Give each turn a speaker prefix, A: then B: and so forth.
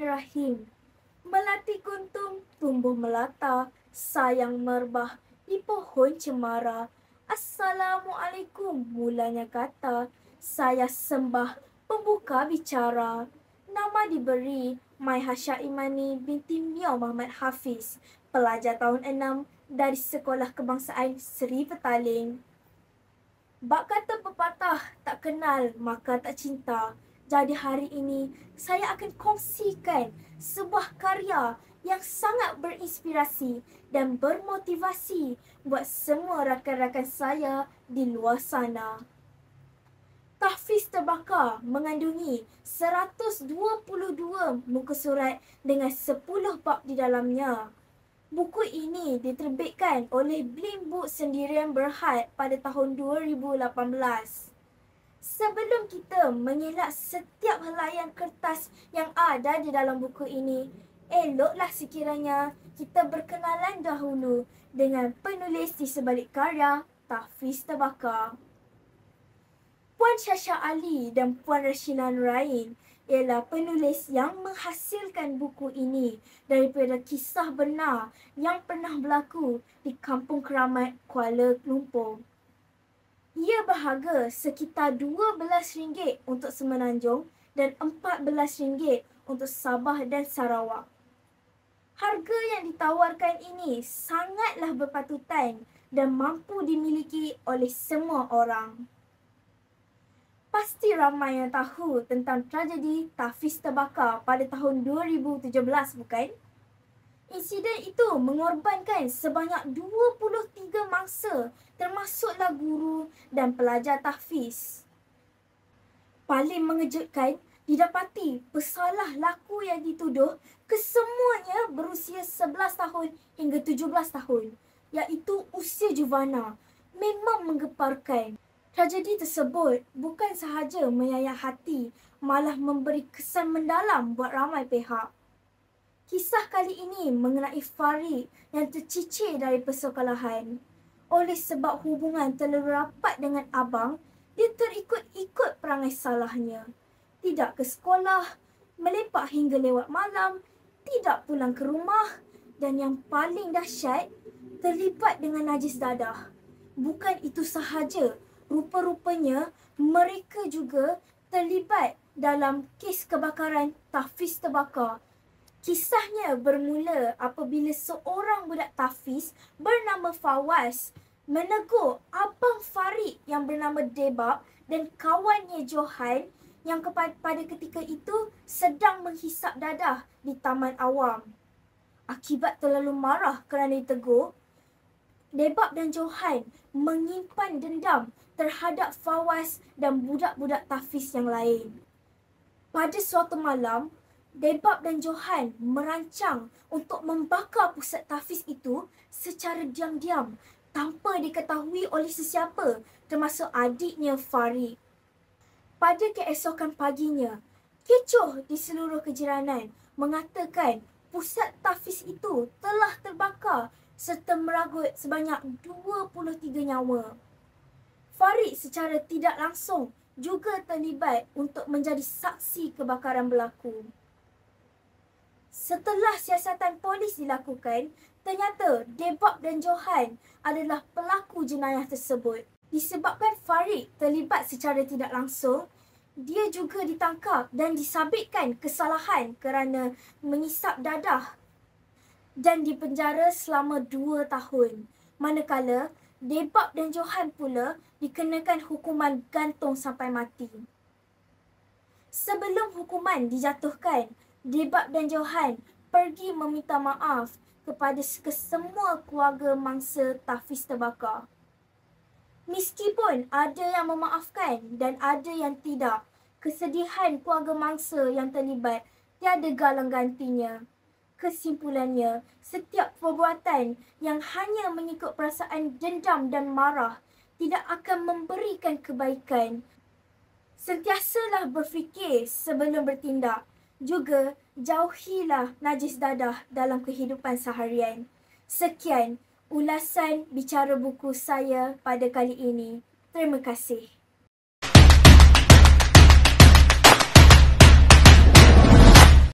A: Bismillahirrahmanirrahim. Melati kuntum tumbuh melata, sayang merbah di pohon cemara. Assalamualaikum mulanya kata, saya sembah pembuka bicara. Nama diberi Mai Hasya Imani binti Mio Muhammad Hafiz, pelajar tahun 6 dari Sekolah Kebangsaan Seri Petaling. Bak kata pepatah, tak kenal maka tak cinta. Jadi hari ini saya akan kongsikan sebuah karya yang sangat berinspirasi dan bermotivasi buat semua rakan-rakan saya di luar sana. Tahfiz terbakar mengandungi 122 muka surat dengan 10 bab di dalamnya. Buku ini diterbitkan oleh Blim Book Sendirian Berhad pada tahun 2018. Sebelum kita mengelak setiap helaian kertas yang ada di dalam buku ini, eloklah sekiranya kita berkenalan dahulu dengan penulis di sebalik karya Tahfiz Terbakar. Puan Syasha Ali dan Puan Rashina Nurain ialah penulis yang menghasilkan buku ini daripada kisah benar yang pernah berlaku di Kampung Keramat Kuala Lumpur. Berharga sekitar RM12 untuk Semenanjung dan RM14 untuk Sabah dan Sarawak. Harga yang ditawarkan ini sangatlah berpatutan dan mampu dimiliki oleh semua orang. Pasti ramai yang tahu tentang tragedi Tafiz terbakar pada tahun 2017 bukan? Insiden itu mengorbankan sebanyak 23 mangsa termasuklah guru dan pelajar tahfiz. Paling mengejutkan, didapati pesalah laku yang dituduh kesemuanya berusia 11 tahun hingga 17 tahun iaitu usia juvana. Memang menggeparkan. Tragedi tersebut bukan sahaja menyayat hati, malah memberi kesan mendalam buat ramai pihak. Kisah kali ini mengenai Farid yang tercicir dari persekolahan. Oleh sebab hubungan terlalu rapat dengan abang, dia terikut-ikut perangai salahnya. Tidak ke sekolah, melepak hingga lewat malam, tidak pulang ke rumah dan yang paling dahsyat, terlibat dengan najis dadah. Bukan itu sahaja, rupa-rupanya mereka juga terlibat dalam kes kebakaran tahfiz terbakar Kisahnya bermula apabila seorang budak tafiz bernama Fawaz menegur Abang Farid yang bernama Debab dan kawannya Johan yang pada ketika itu sedang menghisap dadah di taman awam. Akibat terlalu marah kerana ditegur, Debab dan Johan menyimpan dendam terhadap Fawaz dan budak-budak tafiz yang lain. Pada suatu malam, Debab dan Johan merancang untuk membakar pusat tahfiz itu secara diam-diam tanpa diketahui oleh sesiapa termasuk adiknya Farid. Pada keesokan paginya, kecoh di seluruh kejiranan mengatakan pusat tahfiz itu telah terbakar serta meragut sebanyak 23 nyawa. Farid secara tidak langsung juga terlibat untuk menjadi saksi kebakaran berlaku. Setelah siasatan polis dilakukan, ternyata Debab dan Johan adalah pelaku jenayah tersebut. Disebabkan Farid terlibat secara tidak langsung, dia juga ditangkap dan disabitkan kesalahan kerana mengisap dadah dan dipenjara selama dua tahun. Manakala Debab dan Johan pula dikenakan hukuman gantung sampai mati. Sebelum hukuman dijatuhkan, Debab dan Johan pergi meminta maaf kepada kesemua keluarga mangsa Tafiz terbakar. Meskipun ada yang memaafkan dan ada yang tidak, kesedihan keluarga mangsa yang terlibat tiada galang gantinya. Kesimpulannya, setiap perbuatan yang hanya mengikut perasaan dendam dan marah tidak akan memberikan kebaikan. Sentiasalah berfikir sebelum bertindak juga jauhilah najis dadah dalam kehidupan seharian. Sekian ulasan bicara buku saya pada kali ini. Terima kasih.